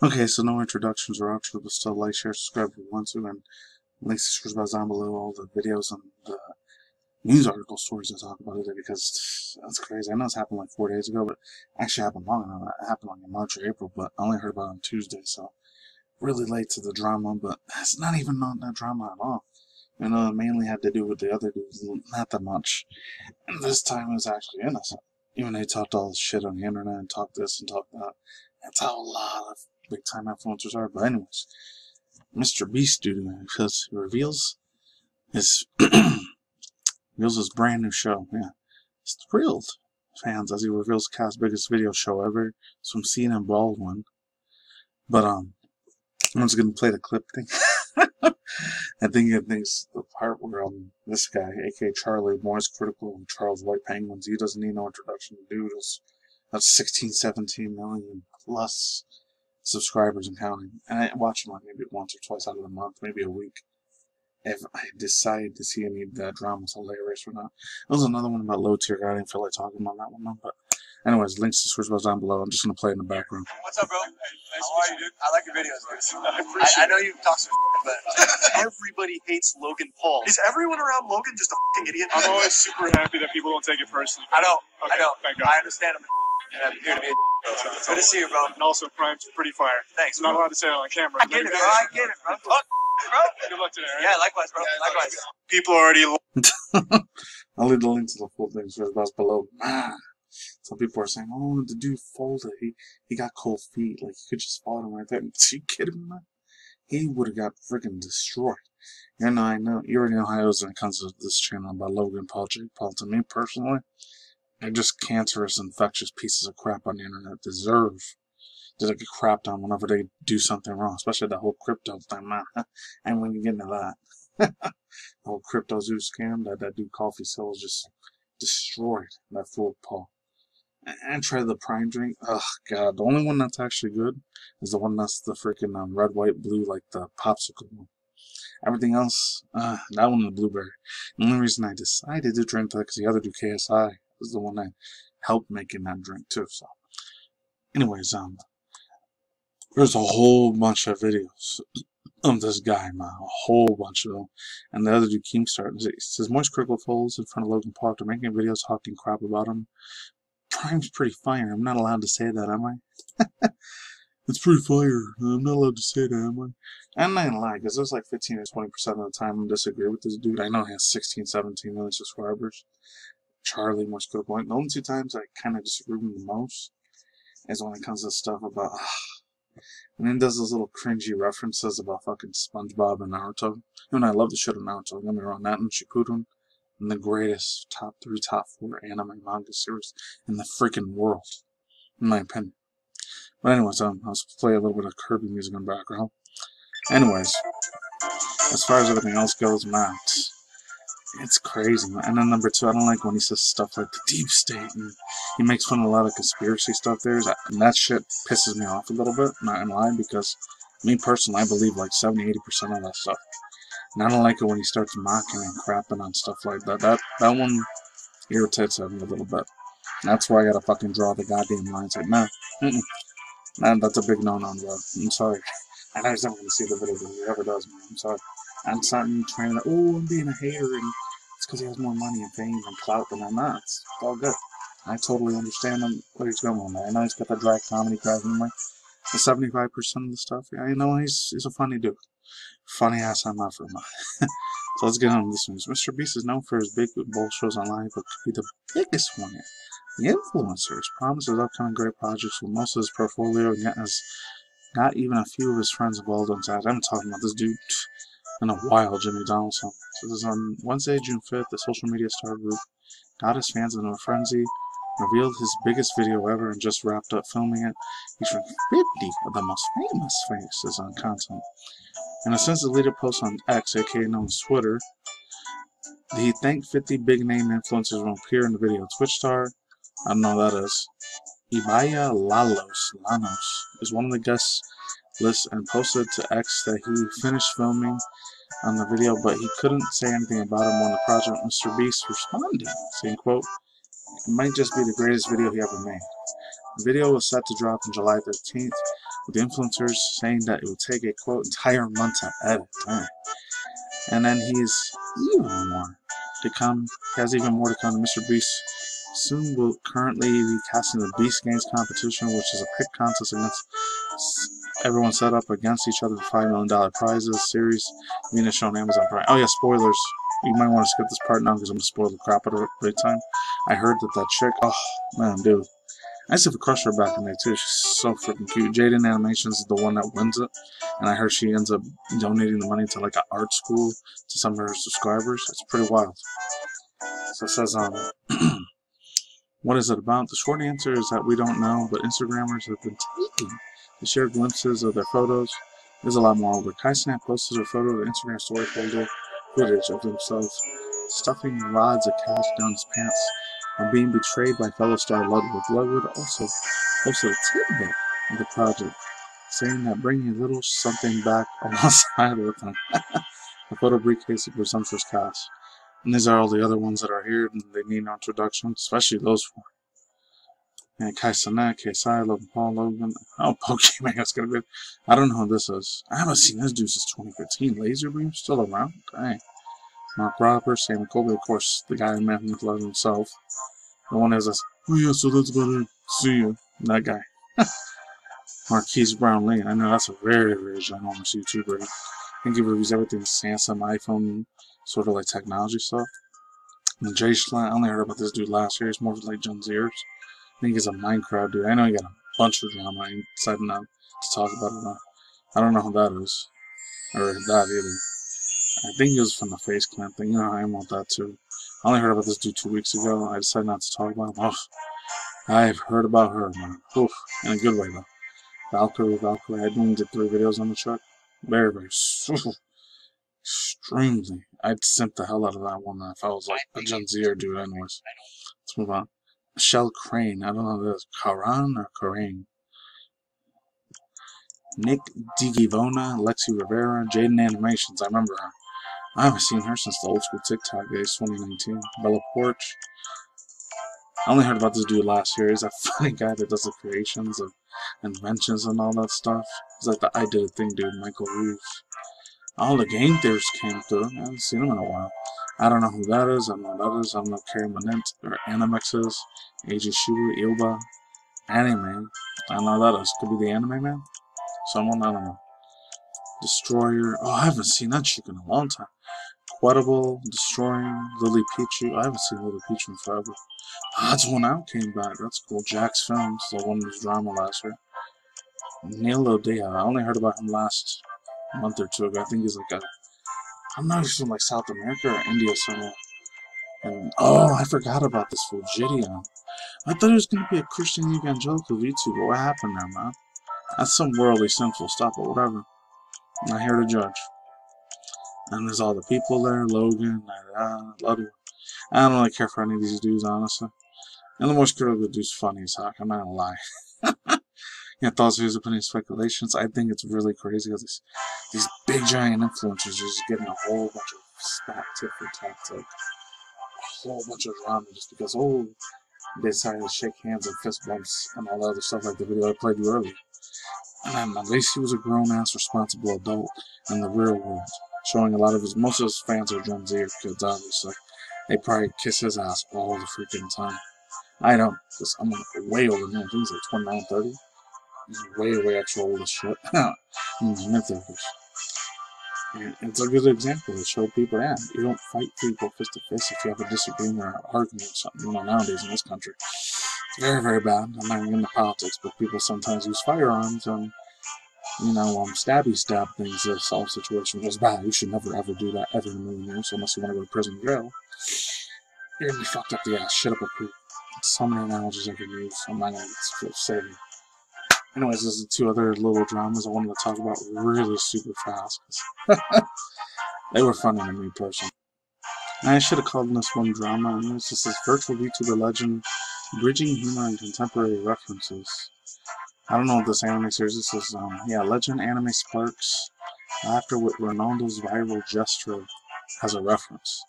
Okay, so no introductions or outro, but still like, share, subscribe if you want to, and links to scrolls down below all the videos and the news article stories I talk about today because that's crazy. I know this happened like four days ago, but actually happened long enough. It happened like in March or April, but I only heard about it on Tuesday, so really late to the drama, but it's not even not that drama at all. You know, it mainly had to do with the other dudes, not that much. And this time it was actually innocent. Even they talked all this shit on the internet and talked this and talked that. That's how a lot of big time influencers are. But anyways, Mr. Beast dude because he reveals his reveals his brand new show. Yeah, he's thrilled fans as he reveals Cast's biggest video show ever. It's from CNN Baldwin. But um, I'm just gonna play the clip thing. I think it thinks the part where um this guy, aka Charlie, more is critical of Charles White Penguins. He doesn't need no introduction. Dude is that's 16, 17 million plus subscribers and counting. And I watch them like maybe once or twice out of the month, maybe a week. If I decide to see any of that drama is hilarious or not. There was another one about low tier guy. I didn't feel like talking about that one though, but anyways, links to Switch down below. I'm just gonna play in the background. What's up, bro? Nice How are you, dude? I like your videos, dude. I I, appreciate I know you talk some but Everybody hates Logan Paul. Is everyone around Logan just a fucking idiot? I'm always super happy that people don't take it personally. I know, Okay, I know. Thank God. I understand him. And I'm here to be. It's good to see you, bro. And also, Prime's pretty fire. Thanks, I'm not allowed to say it on camera. I get it, bro. I get it, bro. Fuck, bro. Good luck today. all right? Yeah, likewise, bro. Likewise. People already I'll leave the link to the full thing Switch Buzz below. Ah. Some people are saying, "Oh, the dude folded. He he got cold feet. Like he could just fall him right there." Are you kidding me, man? He would have got freaking destroyed. You know, I know you already know how it is when it comes to this channel about Logan Paul, Jake Paul. To me personally, they're just cancerous, infectious pieces of crap on the internet. Deserve to get crapped on whenever they do something wrong, especially that whole crypto thing, and when you get into that, the whole CryptoZoo scam that that dude Coffeezilla just destroyed that fool Paul. And try the prime drink. Oh god, the only one that's actually good is the one that's the freaking um, red, white, blue, like the popsicle one. Everything else, uh, that one the blueberry. The only reason I decided to drink that because the other dude KSI is the one that helped making that drink too. So, anyways, um, there's a whole bunch of videos of this guy, man, a whole bunch of them. And the other dude Keemstar it says Moist Critical Folds in front of Logan Paul after making videos talking crap about him. Prime's pretty fire. I'm not allowed to say that, am I? it's pretty fire. I'm not allowed to say that, am I? I'm not gonna lie, because there's like 15 or 20 percent of the time I disagree with this dude. I know he has 16, 17 million subscribers. Charlie, Moist Critical Point. The only two times I kind of disagree with the most is when it comes to stuff about. And then does those little cringy references about fucking SpongeBob and Naruto. And I love the shit of Naruto. Get me wrong, that and Shippuden and the greatest top three, top four anime manga series in the freaking world, in my opinion. But anyways, um, I'll play a little bit of Kirby music in the background. Anyways, as far as everything else goes, man, it's, crazy. And then number two, I don't like when he says stuff like the deep state, and he makes fun of a lot of conspiracy stuff there, and that shit pisses me off a little bit, not gonna lie, because me personally, I believe like 70-80% of that stuff. And I don't like it when he starts mocking and crapping on stuff like that. That that one irritates me a little bit. That's why I gotta fucking draw the goddamn lines. Like, nah, mm-mm. man, that's a big no-no, bro. I'm sorry. I know he's never gonna see the video, but he ever does, man, I'm sorry. I'm starting trying to, oh, I'm being a hater, and because he has more money and fame and clout than I'm not. It's all good. I totally understand him, what he's going on there. I know he's got that dry comedy crowd anyway. The 75% of the stuff, yeah, I know he's, he's a funny dude funny ass I'm not for him. so let's get on to this. Mr. Beast is known for his big bold shows online, but could be the biggest one yet. The influencers promises upcoming great projects with most of his portfolio, and yet has not even a few of his friends involved on that. I'm talking about this dude in a while, Jimmy Donaldson. So this is on Wednesday, June 5th, the social media star group got his fans into a frenzy, revealed his biggest video ever, and just wrapped up filming it, featuring 50 of the most famous faces on content. In a sense, the leader post on X, aka known as Twitter, he thanked 50 big name influencers will appear in the video. Twitch star, I don't know who that is, Ibaya Lalos, Lanos, is one of the guests list and posted to X that he finished filming on the video, but he couldn't say anything about him when the project Mr. Beast responded, saying, quote, it might just be the greatest video he ever made. The video was set to drop on July 13th, with influencers saying that it would take a quote entire month to edit. And then he's even more to come. He has even more to come. Mr. Beast soon will currently be casting the Beast Games competition, which is a pick contest against everyone set up against each other for $5 million prizes series. Being shown on Amazon Prime. Oh, yeah, spoilers. You might want to skip this part now because I'm going to spoil the crap out of it big time. I heard that that chick, oh, man, dude. I used to have a crush her back in the day, too. She's so freaking cute. Jaden Animations is the one that wins it. And I heard she ends up donating the money to, like, an art school to some of her subscribers. It's pretty wild. So it says, um, what is it about? The short answer is that we don't know, but Instagrammers have been taking to share glimpses of their photos. There's a lot more over. Kai Cenat posted a photo of the Instagram story folder footage of themselves stuffing rods of cash down his pants and being betrayed by fellow star Ludwig. Ludwig also posted a tidbit of the project, saying that bringing a little something back alongside with him. the photo briefcase of presumptuous cash. And these are all the other ones that are here, and they need no introduction, especially those four. And Kai Cenat, KSI, Logan Paul, Logan. Oh, Pokemon, that's gonna be. I don't know who this is. I haven't seen this dude since 2015. LazarBeam still around? Dang. Mark Roberts, Sam Colby, of course, the guy who met Love himself. The one is this, oh yeah, so that's about it. See you. That guy. Marques Brownlee. I know that's a very, very ginormous YouTuber. I think he reviews everything Samsung, iPhone, sort of like technology stuff. And Jay Schlatt, I only heard about this dude last year. He's more like Gen Zers. I think he's a Minecraft dude. I know he got a bunch of drama. I decided not to talk about it. I don't know who that is. Or that either. I think it was from the face clamp thing. You know, I want that too. I only heard about this dude two weeks ago. I decided not to talk about him. Oh, I've heard about her, man. Oof. In a good way, though. Valkyrae, Valkyrae. I only did three videos on the truck. Very, very. Extremely. I'd simp the hell out of that one if I was like a Gen Zer dude, anyways. Let's move on. Michelle Crane. I don't know if it's Karan or Crane. Nick DiGivona, Lexi Rivera, Jaden Animations. I remember her. I haven't seen her since the old school TikTok days, 2019. Bella Poarch. I only heard about this dude last year. He's a funny guy that does the creations of inventions and all that stuff. He's like the I Did a Thing dude, Michael Reeves. All the game theorists came through. I haven't seen him in a while. I don't know who that is. I don't know who that is. I don't know Carrie Manent or Animex is. AJ Shu, Ilba, Anime. I don't know who that is. Could be the Anime Man? Someone? I don't know. Destroyer. Oh, I haven't seen that chick in a long time. Quedible, Destroying, Lily Pichu. I haven't seen Lily Pichu in forever. Odds One Out came back. That's cool. Jacksfilms, the one whose drama last year. Neil O'Dea. I only heard about him last month or two ago. I think he's like a I'm not sure like South America or India somewhere. And oh, I forgot about this fool Gideon. I thought it was gonna be a Christian evangelical YouTuber. What happened there, man? That's some worldly sinful stuff, but whatever. I'm not here to judge. And there's all the people there, Logan, uh, Ludwig. I don't really care for any of these dudes, honestly. And the most critical dude's funny as heck, I'm not gonna lie. yeah, thoughts, views, opinions, speculations. I think it's really crazy because these, these big giant influencers are just getting a whole bunch of stack tit for like a whole bunch of drama just because oh they decided to shake hands and fist bumps and all that other stuff like the video I played you earlier. And at least he was a grown ass responsible adult in the real world. Showing a lot of his most of his fans are Gen Z or kids obviously. They probably kiss his ass all the freaking time. I don't, because I'm way over. I think he's like 29, 30 way, way extra old as shit. Mid It's a good example to show people, yeah, you don't fight people fist to fist if you have a disagreement or argument or something, you know, nowadays in this country. It's very, very bad. I'm not even into politics, but people sometimes use firearms and, you know, um, stabby stab things to solve situations. It's bad. You should never, ever do that ever in a million years, unless you want to go to prison jail. You're gonna be fucked up the ass, shit up a poop. So many analogies I could use. I'm not gonna say Anyways, the two other little dramas I wanted to talk about really super fast. they were funny to me personally. I should have called this one drama, and this just says virtual YouTuber legend, bridging humor and contemporary references. I don't know what this anime series this is. Um, yeah, Legend Anime Sparks after with Ronaldo's viral gesture has a reference.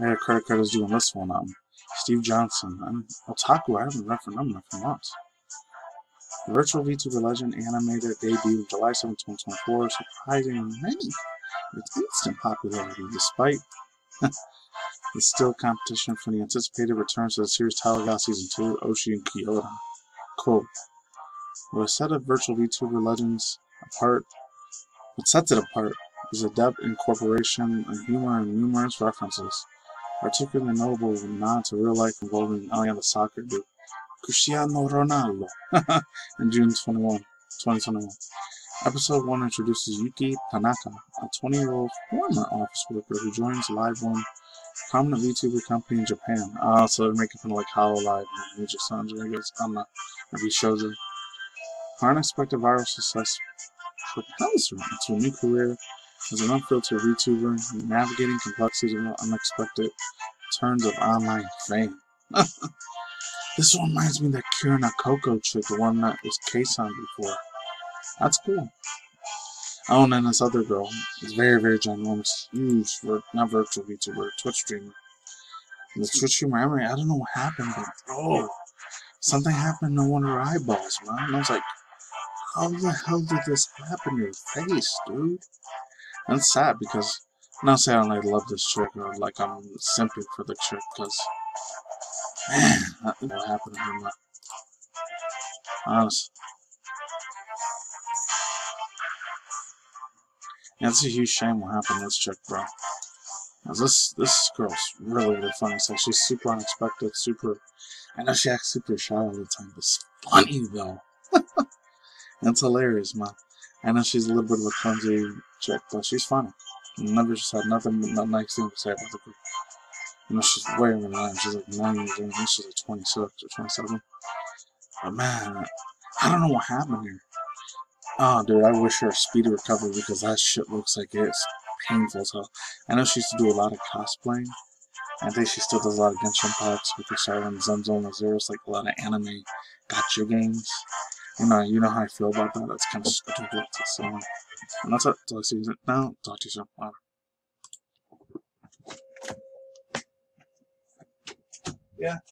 I got credit card is doing this one. Um, Steve Johnson. I'm Otaku. I haven't read from them months. Virtual VTuber Legend animated debut July 7, 2024, surprising many with instant popularity despite the still competition for the anticipated return to the series God Season 2, Oshi and Kyoto. Cool. What set of virtual VTuber Legends apart, what sets it apart is a depth incorporation of humor and numerous references, particularly notable nod to real life involving Aliana soccer dude Cristiano Ronaldo in June 21, 2021. Episode 1 introduces Yuki Tanaka, a 20 year old former office worker who joins Live One, prominent VTuber company in Japan. Uh, so they're making fun of like Hololive and Sanji, I guess. I'm not, maybe Shoujo. Her unexpected viral success propels her into a new career as an unfiltered VTuber, navigating complexities of unexpected turns of online fame. this one reminds me of that Kiryu Coco chick, the one that was K-San before. That's cool. Oh, and then this other girl is very, very ginormous, huge, vir- not virtual VTuber, Twitch streamer. And the Twitch streamer, I I don't know what happened, but oh, something happened to one of her eyeballs, man. And I was like, how the hell did this happen to your face, dude? And it's sad because not saying I love this chick or like I'm simping for the chick because man, what happened to. Man. Honestly. Yeah, it's a huge shame what happened to this chick, bro. This this girl's really really funny. So she's super unexpected, super. I know she acts super shy all the time, but it's funny though. it's hilarious, man. I know she's a little bit of a clumsy chick, but she's funny. Never just had nothing but nice thing to say about the girl. You know, she's way over nine. She's like nine years old. She's like 26 or 27. But man, I don't know what happened here. Oh, dude, I wish her a speedy recovery because that shit looks like it's painful as hell. I know she used to do a lot of cosplaying. I think she still does a lot of Genshin Impacts with her side on Zenzo Zeros, like a lot of anime gacha games. You know, you know how I feel about that. That's kind of stupid. So, and that's it. Till I see you now. Talk to you soon. Bye. Yeah.